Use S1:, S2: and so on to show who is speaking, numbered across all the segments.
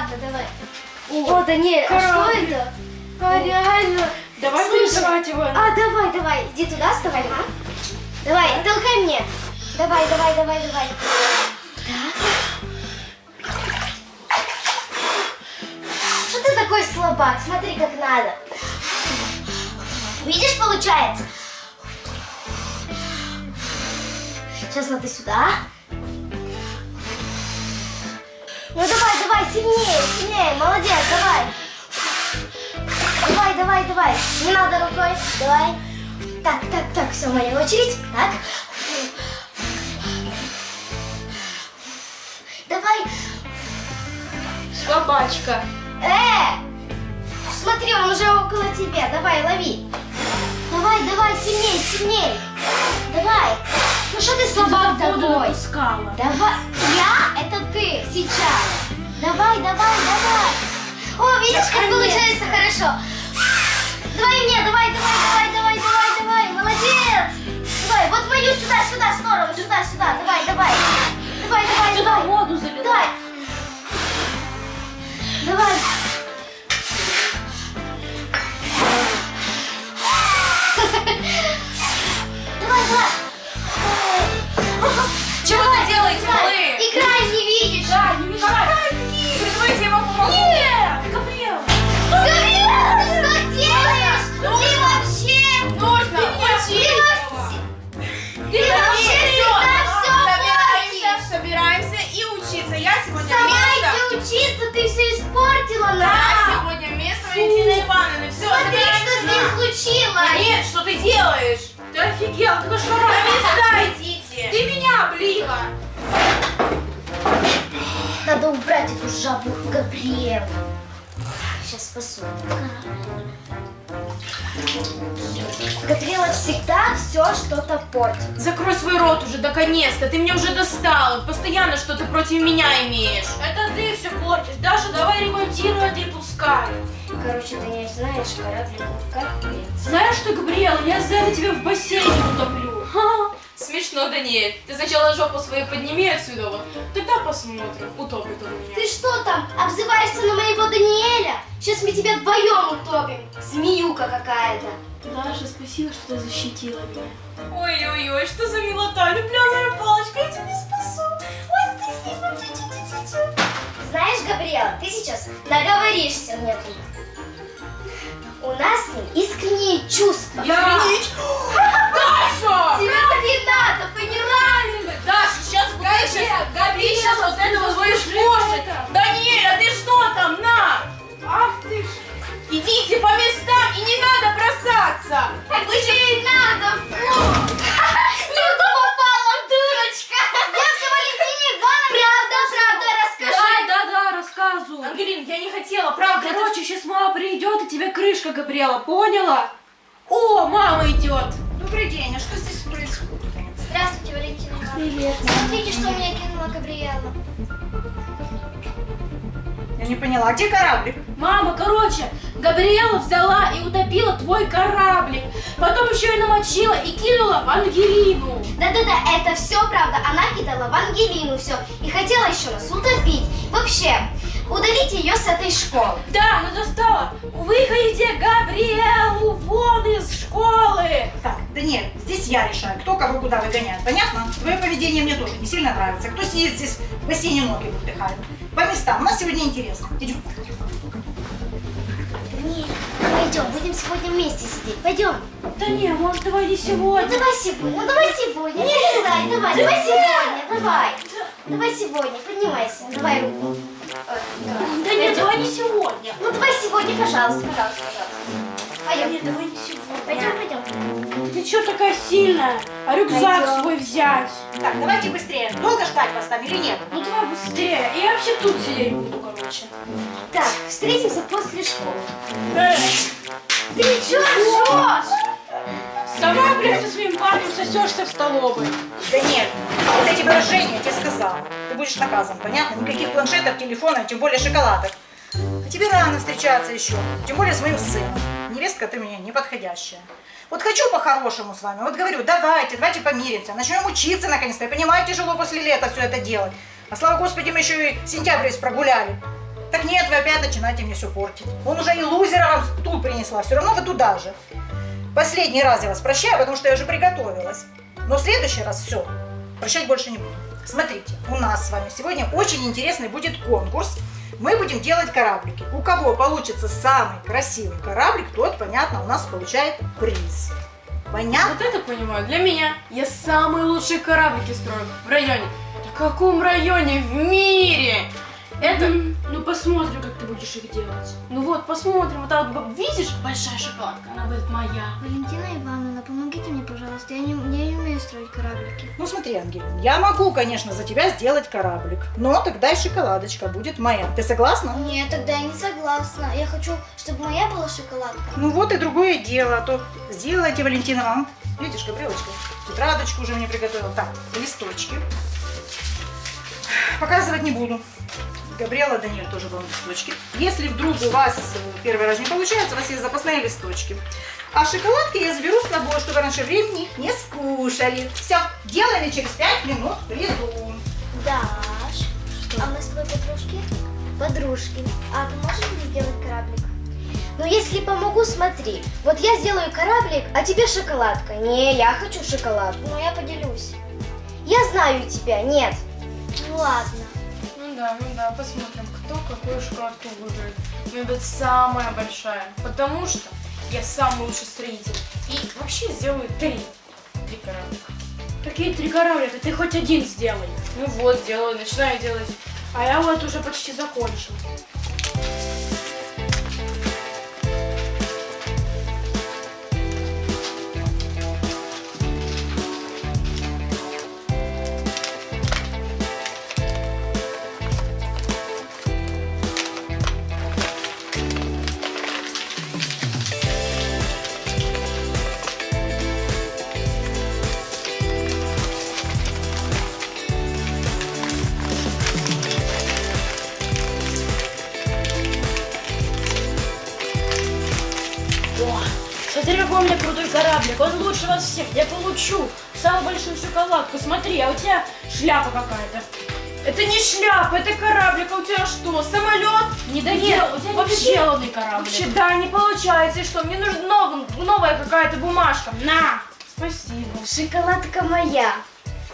S1: ладно, давай. О, да не, а что это? А, реально.
S2: Давай
S1: Слушай,
S2: вызывать его.
S1: А, давай, давай, иди туда, вставай, а? Давай, толкай мне. Давай, давай, давай, давай. Так. Что ты такой слабак? Смотри, как надо. Видишь, получается? Сейчас надо сюда. Ну давай, давай, сильнее, сильнее, молодец, давай. Давай, давай, давай. Не надо рукой. Давай. Так, так, так, все, моя очередь. Так. Давай.
S2: Слабачка.
S1: Э! Смотри, он уже около тебя. Давай, лови. Давай, давай, сильнее, сильнее. Давай. Ну что ты
S2: воду
S1: такой?
S2: напускала.
S1: Давай. Я? Это ты сейчас. Давай, давай, давай. О, видишь, как
S2: Наконец-то.
S1: получается хорошо. Давай мне, давай, давай, давай, давай, давай, давай. Молодец. Давай, вот мою сюда, сюда, сторону, сюда, сюда. Давай, давай. Давай, давай, давай. Случилось.
S3: Нет, что ты делаешь?
S2: Ты офигел, ты
S3: На
S2: что
S3: места идите.
S2: Ты меня облила.
S1: Надо убрать эту жабу Габриэлу. Сейчас спасу. Габриэла всегда все что-то портит.
S3: Закрой свой рот уже, наконец-то. Ты меня уже достала. Постоянно что ты против меня имеешь.
S2: Это ты все портишь. Даша, давай ремонтируй это и пускай.
S1: Короче, ты не знаешь, кораблик капец.
S2: Знаешь что, Габриэл, я за это тебя в бассейне утоплю. Ха.
S3: Смешно, Даниэль. Ты сначала жопу свою подними отсюда, вот. Тогда посмотрим, утопит он меня.
S1: Ты что там, обзываешься на моего Даниэля? Сейчас мы тебя вдвоем утопим. Змеюка какая-то.
S2: Даша, спасибо, что ты защитила меня.
S3: Ой-ой-ой, что за милота, влюбленная палочка, я тебя не спасу. Ой, ты с ним,
S1: Знаешь, Габриэла, ты сейчас наговоришься мне тут. С ним искренние чувства.
S3: Я... Даша!
S1: Тебе так не надо, поняла?
S3: Даша, сейчас будет сейчас, Габи, сейчас вот этого
S2: крышка, Габриэла, поняла? О, мама идет.
S4: Добрый день, а что здесь происходит?
S1: Здравствуйте, Валентина Ивановна.
S2: Привет.
S1: Смотрите, что мне кинула Габриэла.
S4: Я не поняла, а где кораблик?
S2: Мама, короче, Габриэла взяла и утопила твой кораблик. Потом еще и намочила и кинула в Ангелину.
S1: Да-да-да, это все правда. Она кидала в Ангелину все и хотела еще нас утопить. Вообще, удалите ее с этой школы.
S2: Да, она достала. Выходите Габриэлу вон из школы.
S4: Так, да нет, здесь я решаю, кто кого куда выгоняет. Понятно? Твое поведение мне тоже не сильно нравится. Кто сидит здесь в бассейне ноги выдыхает? По местам. У нас сегодня интересно. Идем.
S1: Нет, пойдем, будем сегодня вместе сидеть. Пойдем.
S2: Да не, может, давай не
S1: Ну
S2: сегодня.
S1: давай сегодня, ну давай сегодня. Не лезай, давай, давай сегодня, давай. Давай сегодня, поднимайся, давай руку. Давай.
S2: Да нет, давай не сегодня.
S1: Ну давай сегодня, пожалуйста, пожалуйста, пожалуйста.
S2: Да
S1: Пойдем.
S2: нет, давай не сегодня.
S1: Пойдем, пойдем.
S2: Ты что такая сильная? А рюкзак
S1: Пойдем.
S2: свой взять?
S4: Так, давайте быстрее. Долго ждать вас там или нет?
S2: Ну давай быстрее. Я вообще тут сидеть буду, короче.
S1: Так, встретимся после школы.
S2: Э,
S1: Ты чё ржешь?
S2: Давай, блядь, со своим парнем сосешься в столовой.
S4: Да нет. Вот эти выражения, я тебе сказала. Ты будешь наказан, понятно? Никаких планшетов, телефонов, тем более шоколадок. А тебе рано встречаться еще. Тем более с моим сыном. Невестка ты мне неподходящая. Вот хочу по-хорошему с вами. Вот говорю, давайте, давайте помиримся. Начнем учиться наконец-то. Я понимаю, тяжело после лета все это делать. А слава Господи, мы еще и сентябрь весь прогуляли. Так нет, вы опять начинаете мне все портить. Он уже и лузера вам стул принесла, все равно вы туда же. Последний раз я вас прощаю, потому что я уже приготовилась. Но в следующий раз все, прощать больше не буду. Смотрите, у нас с вами сегодня очень интересный будет конкурс. Мы будем делать кораблики. У кого получится самый красивый кораблик, тот, понятно, у нас получает приз. Понятно?
S3: Вот это понимаю. Для меня я самые лучшие кораблики строю в районе. В каком районе в мире? Это, ну посмотрим, как ты будешь их делать. Ну вот, посмотрим. Вот вот, видишь, большая шоколадка, она будет моя.
S1: Валентина Ивановна, помогите мне, пожалуйста. Я не, я не умею строить кораблики.
S4: Ну смотри, Ангелина, я могу, конечно, за тебя сделать кораблик, но тогда и шоколадочка будет моя. Ты согласна?
S1: Нет, тогда я не согласна. Я хочу, чтобы моя была шоколадка.
S4: Ну вот и другое дело, а то сделайте, Валентина, вам. Видишь, Габрилочка, тетрадочку уже мне приготовила. Так, листочки. Показывать не буду. Габриэла, Даниэль тоже вам листочки. Если вдруг у вас э, первый раз не получается, у вас есть запасные листочки. А шоколадки я заберу с собой, чтобы раньше времени их не скушали. Все, делаем и через 5 минут приду.
S1: Даш, а мы с тобой подружки? Подружки. А поможешь мне сделать кораблик? Ну, если помогу, смотри. Вот я сделаю кораблик, а тебе шоколадка. Не, я хочу шоколадку, но я поделюсь. Я знаю тебя, нет. Ну ладно.
S3: Да, ну да, посмотрим, кто какую шоколадку выберет. У меня будет самая большая, потому что я самый лучший строитель. И вообще сделаю три. Три кораблика. Какие три кораблика? Ты хоть один сделай. Ну вот, делаю, начинаю делать. А я вот уже почти закончил. Смотри, какой у меня крутой кораблик. Он лучше вас всех. Я получу самую большую шоколадку. Смотри, а у тебя шляпа какая-то. Это не шляпа, это кораблик. А у тебя что, самолет? Не
S2: Нет, у тебя недоделанный
S3: кораблик. Вообще, да, не получается. И что, мне нужна нов- новая какая-то бумажка. На, спасибо.
S1: Шоколадка моя.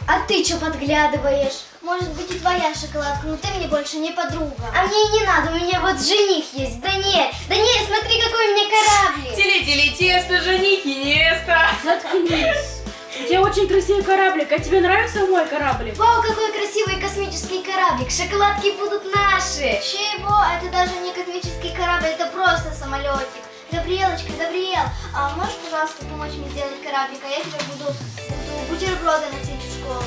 S1: А ты что подглядываешь? Может быть и твоя шоколадка, но ты мне больше не подруга. А мне и не надо, у меня вот жених есть. Да нет, да нет, смотри, какой у меня кораблик.
S3: Тили-тили, тесто, жених и неста.
S2: Заткнись. У тебя очень красивый кораблик, а тебе нравится мой кораблик?
S1: Вау, какой красивый космический кораблик. Шоколадки будут наши. Чего? Это даже не космический корабль, это просто самолетик. Габриэлочка, Габриэл, а можешь, пожалуйста, помочь мне сделать кораблик, а я тебе буду, буду бутерброды носить в школу.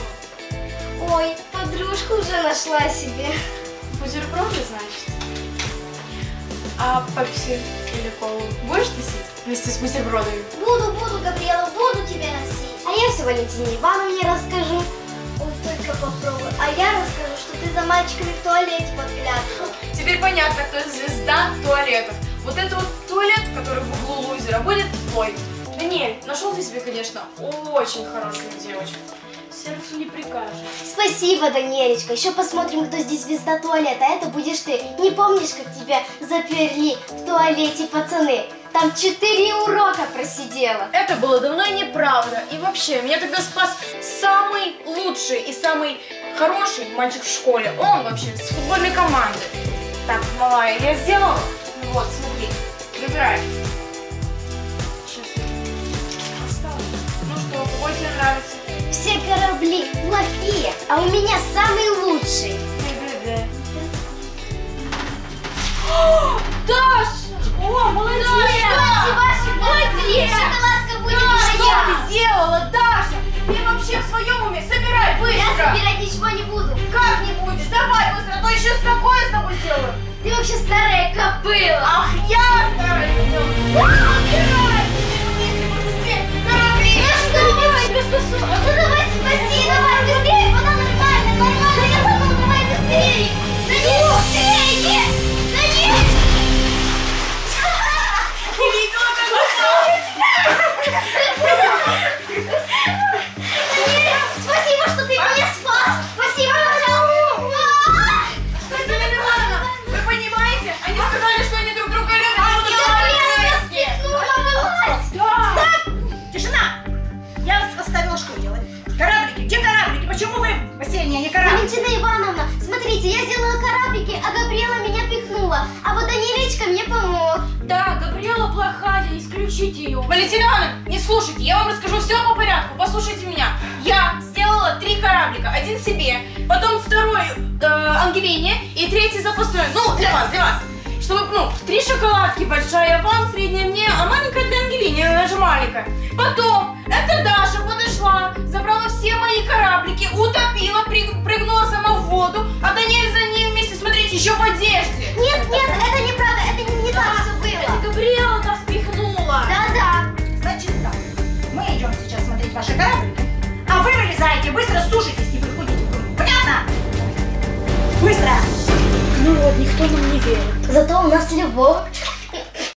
S1: Ой, подружку уже нашла себе.
S3: Бутерброды, значит? А пепси или колу будешь носить вместе с бутербродами?
S1: Буду, буду, Габриэла, буду тебе носить. А я все Валентине Ивановне расскажу. Ой, только попробуй. А я расскажу, что ты за мальчиками в туалете подглядывал.
S3: Теперь понятно, кто звезда туалетов. Вот это вот туалет, который в углу лузера, будет твой. Даниэль, нашел ты себе, конечно, очень хорошую девочку.
S2: Сердцу не прикажешь.
S1: Спасибо, Даниэлечка. Еще посмотрим, кто здесь звезда туалета. А это будешь ты. Не помнишь, как тебя заперли в туалете пацаны? Там четыре урока просидела.
S3: Это было давно и неправда. И вообще, меня тогда спас самый лучший и самый хороший мальчик в школе. Он вообще с футбольной команды. Так, малая, я сделала? Вот, смотри, выбирай. Сейчас. Осталось. Ну что, какой тебе нравится?
S1: Все корабли плохие, а у меня самый лучший.
S2: Даша! О, молодец!
S1: Спасибо,
S2: Молодец!
S1: Шоколадка будет
S3: Что
S1: моя.
S3: ты сделала, Даша? Ты вообще в своем уме? Собирай
S1: Я
S3: быстро!
S1: собирать ничего не буду.
S3: Как не будешь? Давай быстро, а то еще с такое с тобой сделаю.
S1: Ты вообще старая копыла.
S3: Ах, я старая! Убирай!
S1: Давай, тебя спасу.
S3: Один себе, потом второй э, Ангелине и третий запасной, ну, для вас, для вас. Чтобы, ну, три шоколадки большая вам, средняя мне, а маленькая для Ангелины, она же маленькая. Потом, эта Даша подошла, забрала все мои кораблики, утопила, прыг- прыгнула сама в воду, а Даниэль за ней вместе, смотрите, еще в одежде.
S1: Нет, нет, это неправда, это не, не так все было.
S2: Габриэла нас пихнула.
S1: Да-да.
S4: Значит так, мы идем сейчас смотреть ваши кораблики, а вы вылезаете, быстро сушитесь Быстро!
S3: Ну вот, никто нам не верит.
S1: Зато у нас любовь.